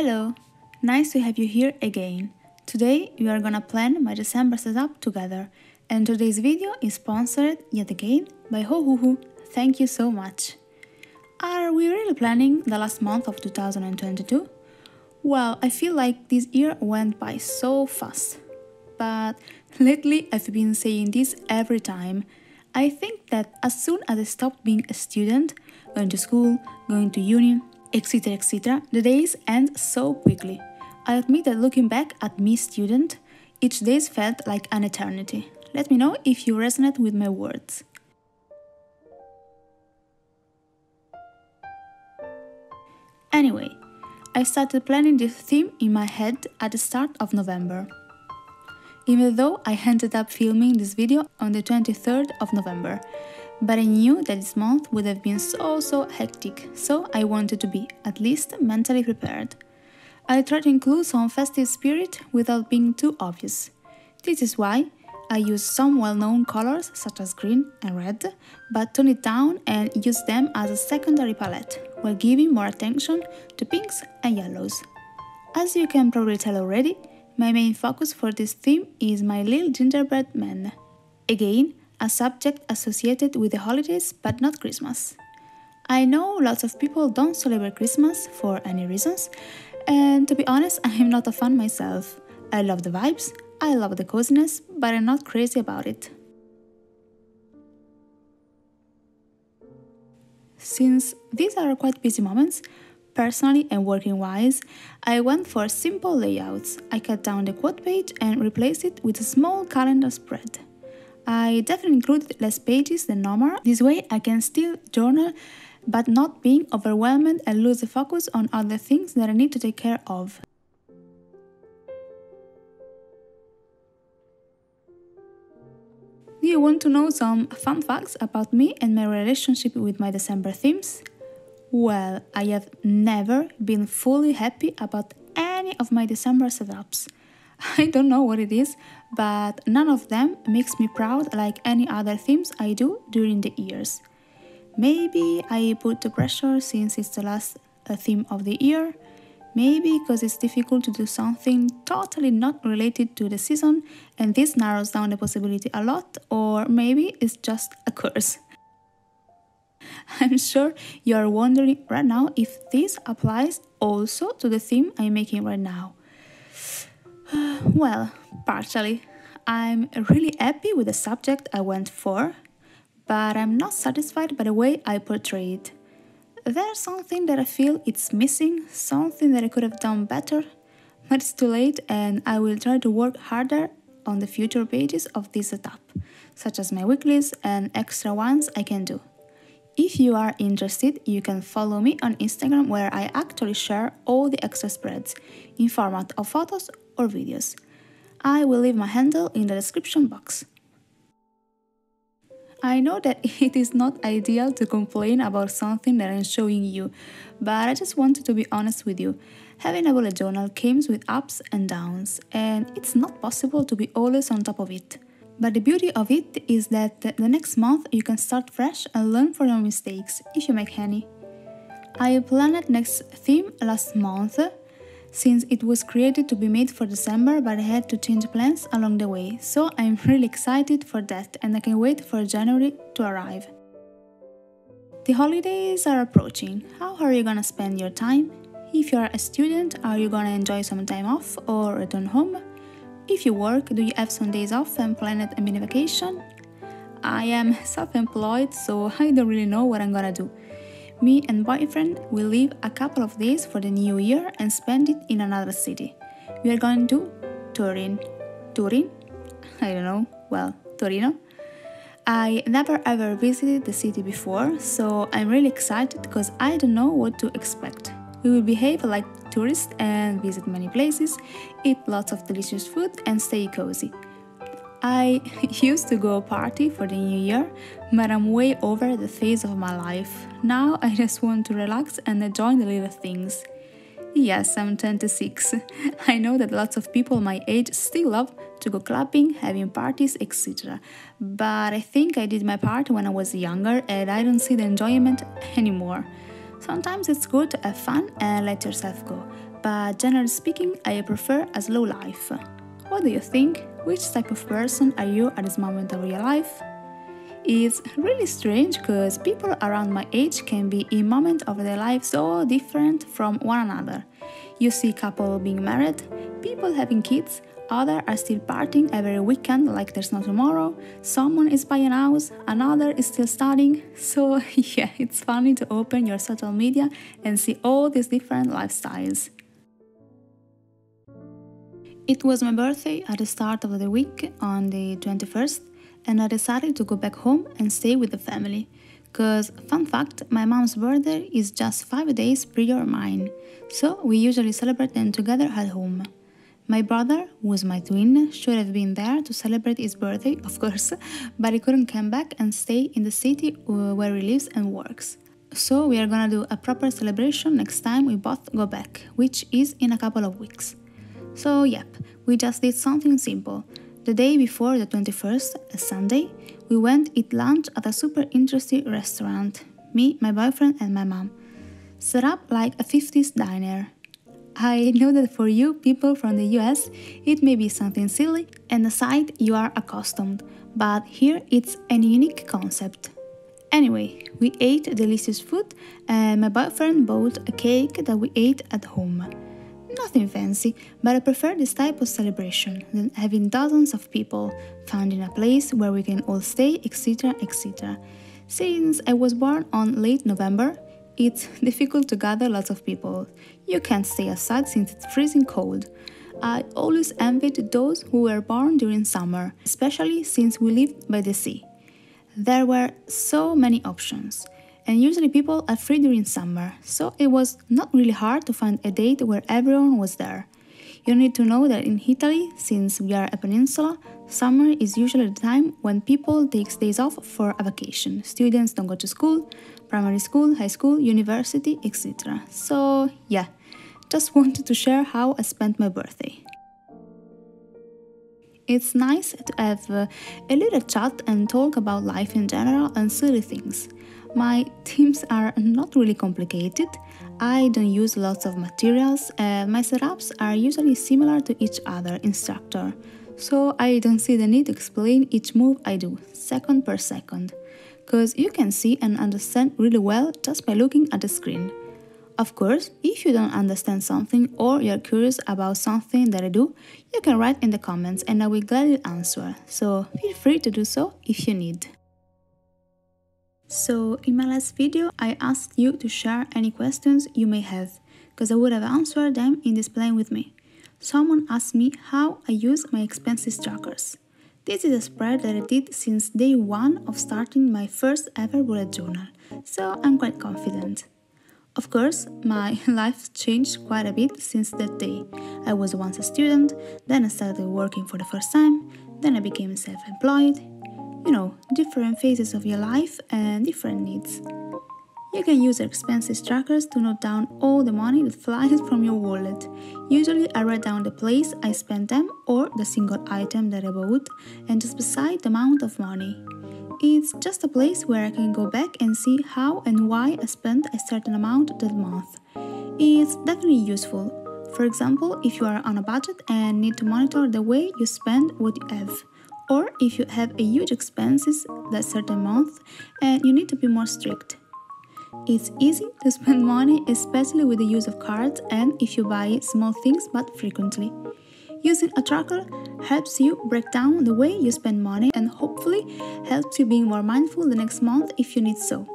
Hello, nice to have you here again. Today we are gonna plan my December setup together, and today's video is sponsored yet again by Ohuhu. Thank you so much. Are we really planning the last month of 2022? Well, I feel like this year went by so fast. But lately I've been saying this every time. I think that as soon as I stopped being a student, going to school, going to uni, etc., etc., the days end so quickly. I admit that looking back at me student, each day felt like an eternity. Let me know if you resonate with my words. Anyway, I started planning this theme in my head at the start of November. Even though I ended up filming this video on the 23rd of November, but I knew that this month would have been so so hectic, so I wanted to be, at least, mentally prepared. I tried to include some festive spirit without being too obvious. This is why I use some well known colors such as green and red, but tone it down and use them as a secondary palette, while giving more attention to pinks and yellows. As you can probably tell already, my main focus for this theme is my little gingerbread man. Again, a subject associated with the holidays but not Christmas. I know lots of people don't celebrate Christmas for any reasons, and to be honest, I am not a fan myself. I love the vibes, I love the coziness, but I'm not crazy about it. Since these are quite busy moments, personally and working wise, I went for simple layouts. I cut down the quote page and replaced it with a small calendar spread. I definitely included less pages than normal. This way I can still journal but not being overwhelmed and lose the focus on other things that I need to take care of. Do you want to know some fun facts about me and my relationship with my December themes? Well, I have never been fully happy about any of my December setups. I don't know what it is, but none of them makes me proud like any other themes I do during the years. Maybe I put the pressure since it's the last uh, theme of the year. Maybe because it's difficult to do something totally not related to the season and this narrows down the possibility a lot, or maybe it's just a curse. I'm sure you are wondering right now if this applies also to the theme I'm making right now. Well, partially. I'm really happy with the subject I went for, but I'm not satisfied by the way I portray it. There's something that I feel it's missing, something that I could have done better, but it's too late and I will try to work harder on the future pages of this setup, such as my weeklies and extra ones I can do. If you are interested, you can follow me on Instagram where I actually share all the extra spreads in format of photos or videos. I will leave my handle in the description box. I know that it is not ideal to complain about something that I'm showing you, but I just wanted to be honest with you. Having a bullet journal comes with ups and downs, and it's not possible to be always on top of it. But the beauty of it is that the next month you can start fresh and learn from your mistakes, if you make any. I planned next theme last month since it was created to be made for December but I had to change plans along the way, so I'm really excited for that and I can wait for January to arrive. The holidays are approaching. How are you gonna spend your time? If you are a student, are you gonna enjoy some time off or return home? If you work, do you have some days off and plan a mini vacation? I am self employed, so I don't really know what I'm gonna do. Me and boyfriend will leave a couple of days for the new year and spend it in another city. We are going to Turin. Turin? I don't know. Well, Torino. I never ever visited the city before, so I'm really excited because I don't know what to expect. We will behave like tourists and visit many places, eat lots of delicious food, and stay cozy. I used to go party for the new year, but I'm way over the phase of my life. Now I just want to relax and enjoy the little things. Yes, I'm 26. I know that lots of people my age still love to go clubbing, having parties, etc. But I think I did my part when I was younger and I don't see the enjoyment anymore. Sometimes it's good to have fun and let yourself go, but generally speaking, I prefer a slow life. What do you think? Which type of person are you at this moment of your life? It's really strange because people around my age can be in moment of their life so different from one another. You see couple being married, people having kids, others are still partying every weekend like there's no tomorrow, someone is buying a house, another is still studying. So yeah, it's funny to open your social media and see all these different lifestyles. It was my birthday at the start of the week on the 21st, and I decided to go back home and stay with the family. Cause, fun fact, my mom's birthday is just 5 days prior mine, so we usually celebrate them together at home. My brother, who is my twin, should have been there to celebrate his birthday, of course, but he couldn't come back and stay in the city uh, where he lives and works. So we are gonna do a proper celebration next time we both go back, which is in a couple of weeks. So, yep, we just did something simple. The day before the 21st, a Sunday, we went eat lunch at a super interesting restaurant. Me, my boyfriend, and my mom. Set up like a 50s diner. I know that for you, people from the US, it may be something silly and a sight you are accustomed, but here it's a unique concept. Anyway, we ate delicious food, and my boyfriend bought a cake that we ate at home. Nothing fancy, but I prefer this type of celebration than having dozens of people found in a place where we can all stay, etc. etc. Since I was born on late November, it's difficult to gather lots of people. You can't stay outside since it's freezing cold. I always envied those who were born during summer, especially since we lived by the sea. There were so many options and usually people are free during summer, so it was not really hard to find a date where everyone was there. You need to know that in Italy, since we are a peninsula, summer is usually the time when people take days off for a vacation. Students don't go to school, primary school, high school, university, etc. So, yeah, just wanted to share how I spent my birthday. It's nice to have uh, a little chat and talk about life in general and silly things. My themes are not really complicated. I don't use lots of materials and my setups are usually similar to each other instructor. So I don't see the need to explain each move I do, second per second. Cause you can see and understand really well just by looking at the screen. Of course, if you don't understand something or you're curious about something that I do, you can write in the comments and I will gladly answer. So feel free to do so if you need. So, in my last video, I asked you to share any questions you may have, because I would have answered them in this plan with me. Someone asked me how I use my expenses trackers. This is a spread that I did since day one of starting my first ever bullet journal, so I'm quite confident. Of course, my life changed quite a bit since that day. I was once a student, then I started working for the first time, then I became self employed, you know, different phases of your life and different needs. You can use expenses trackers to note down all the money that flies from your wallet. Usually, I write down the place I spent them or the single item that I bought and just beside the amount of money. It's just a place where I can go back and see how and why I spent a certain amount that month. It's definitely useful. For example, if you are on a budget and need to monitor the way you spend what you have or if you have a huge expenses that certain month and you need to be more strict. It's easy to spend money, especially with the use of cards and if you buy small things but frequently. Using a tracker helps you break down the way you spend money and hopefully helps you being more mindful the next month if you need so.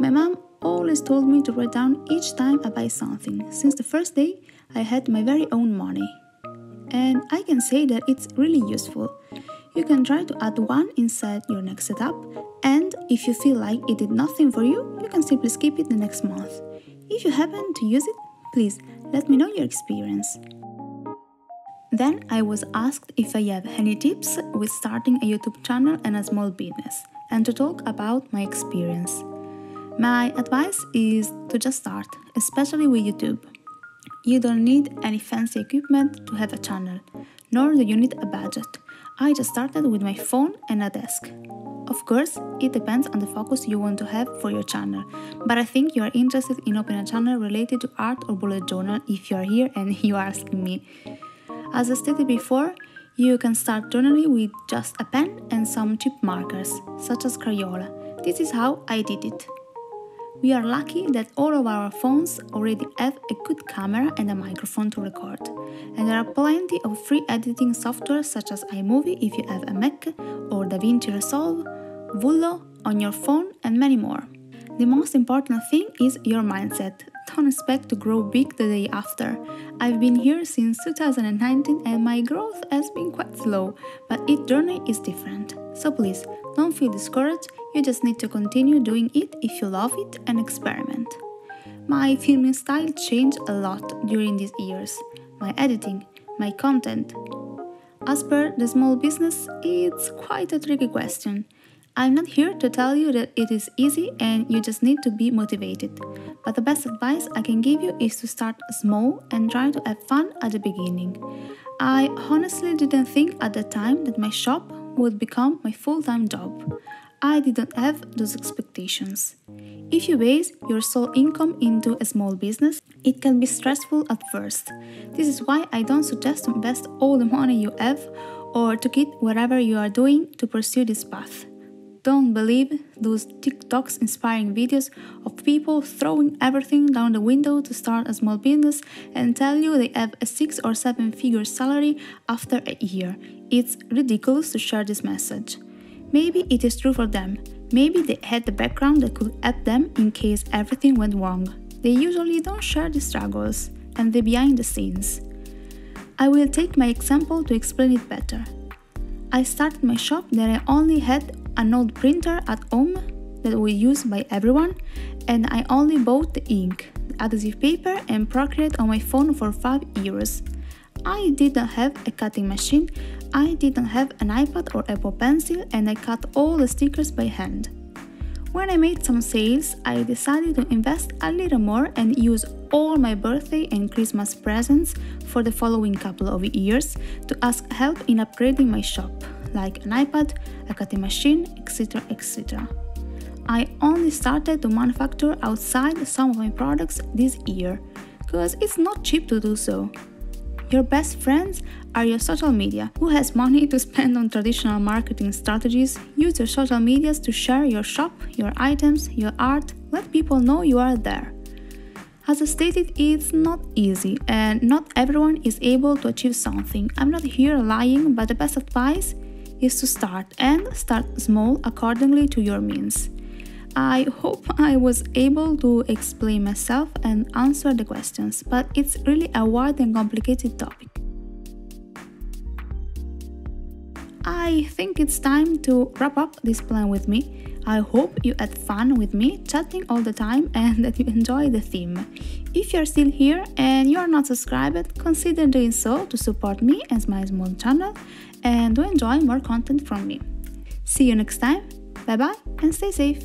My mom always told me to write down each time I buy something. Since the first day, I had my very own money. And I can say that it's really useful you can try to add one inside your next setup and if you feel like it did nothing for you, you can simply skip it the next month. If you happen to use it, please let me know your experience. Then I was asked if I have any tips with starting a YouTube channel and a small business and to talk about my experience. My advice is to just start, especially with YouTube. You don't need any fancy equipment to have a channel, nor do you need a budget. I just started with my phone and a desk. Of course, it depends on the focus you want to have for your channel, but I think you are interested in opening a channel related to art or bullet journal if you are here and you are asking me. As I stated before, you can start journaling with just a pen and some cheap markers, such as Crayola. This is how I did it. We are lucky that all of our phones already have a good camera and a microphone to record. And there are plenty of free editing software such as iMovie if you have a Mac, or DaVinci Resolve, VLLO on your phone, and many more. The most important thing is your mindset. Don't expect to grow big the day after. I've been here since 2019 and my growth has been quite slow, but each journey is different. So please, don't feel discouraged, you just need to continue doing it if you love it and experiment. My filming style changed a lot during these years. My editing, my content. As per the small business, it's quite a tricky question. I'm not here to tell you that it is easy and you just need to be motivated. But the best advice I can give you is to start small and try to have fun at the beginning. I honestly didn't think at the time that my shop would become my full time job. I didn't have those expectations. If you base your sole income into a small business, it can be stressful at first. This is why I don't suggest to invest all the money you have or to quit whatever you are doing to pursue this path. Don't believe those TikToks inspiring videos of people throwing everything down the window to start a small business and tell you they have a six or seven figure salary after a year. It's ridiculous to share this message. Maybe it is true for them. Maybe they had the background that could help them in case everything went wrong. They usually don't share the struggles and the behind the scenes. I will take my example to explain it better. I started my shop that I only had an old printer at home that we use by everyone, and I only bought the ink, adhesive paper, and Procreate on my phone for 5 euros. I didn't have a cutting machine, I didn't have an iPad or Apple Pencil, and I cut all the stickers by hand. When I made some sales, I decided to invest a little more and use all my birthday and Christmas presents for the following couple of years to ask help in upgrading my shop like an iPad, a cutting machine, etc. etc. I only started to manufacture outside some of my products this year, because it's not cheap to do so. Your best friends are your social media. Who has money to spend on traditional marketing strategies? Use your social medias to share your shop, your items, your art. Let people know you are there. As I stated, it's not easy and not everyone is able to achieve something. I'm not here lying, but the best advice is to start and start small accordingly to your means. I hope I was able to explain myself and answer the questions, but it's really a wide and complicated topic. I think it's time to wrap up this plan with me. I hope you had fun with me chatting all the time and that you enjoy the theme. If you're still here and you are not subscribed, consider doing so to support me and my small channel and do enjoy more content from me. See you next time. Bye bye and stay safe.